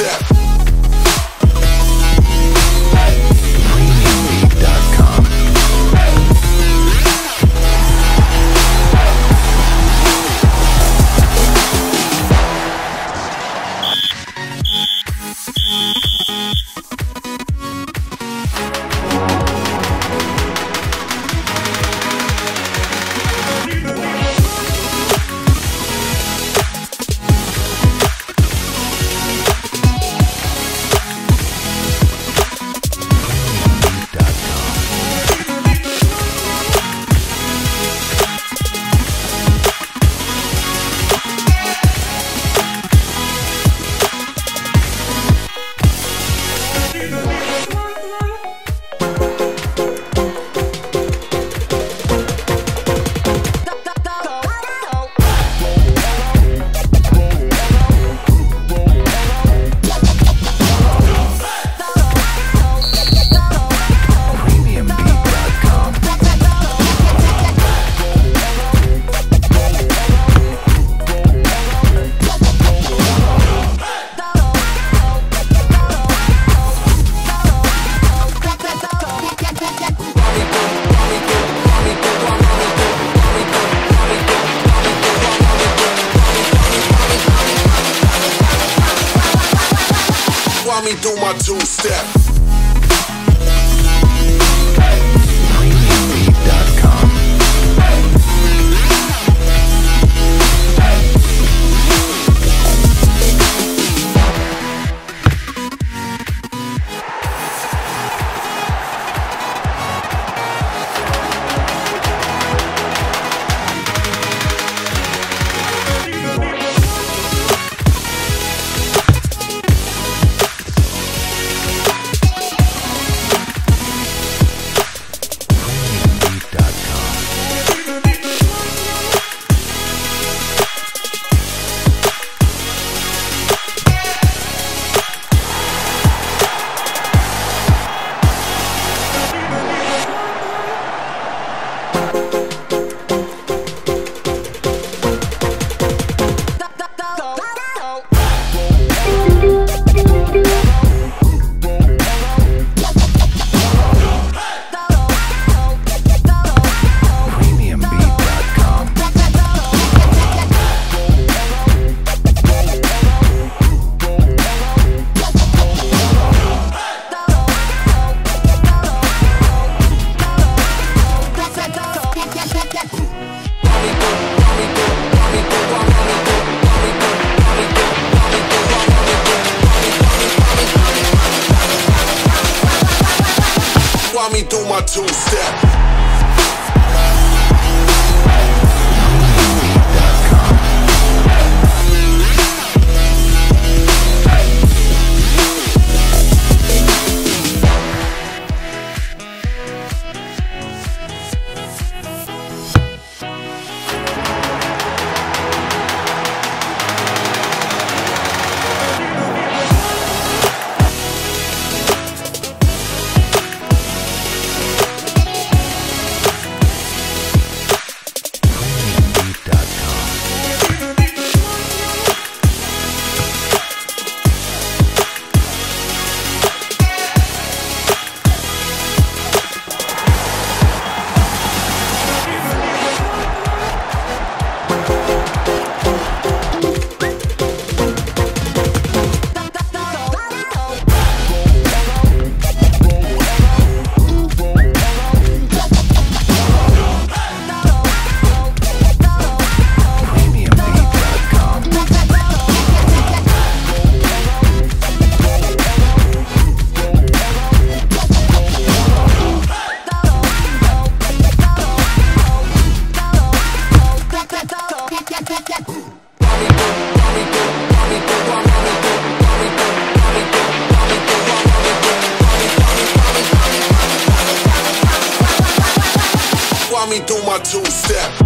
step? Why me do my two Why me do my two two step.